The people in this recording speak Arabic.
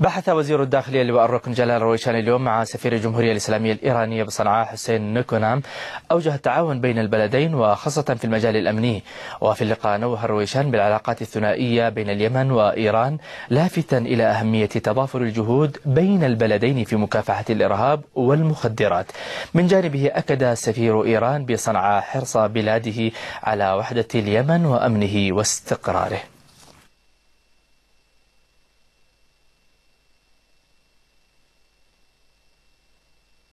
بحث وزير الداخلية لواء الركن جلال رويشان اليوم مع سفير الجمهورية الإسلامية الإيرانية بصنعاء حسين نكونام أوجه التعاون بين البلدين وخاصة في المجال الأمني. وفي اللقاء نوه الرويشان بالعلاقات الثنائية بين اليمن وإيران لافتا إلى أهمية تضافر الجهود بين البلدين في مكافحة الإرهاب والمخدرات. من جانبه أكد سفير إيران بصنعاء حرص بلاده على وحدة اليمن وأمنه واستقراره.